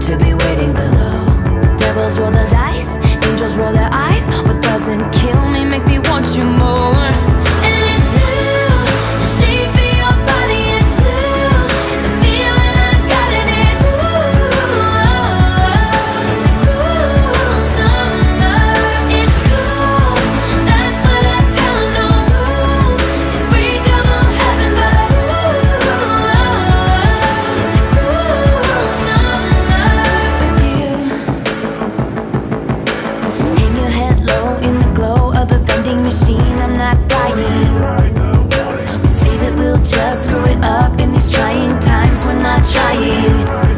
to be with. not dying. We say that we'll just screw it up in these trying times. We're not trying.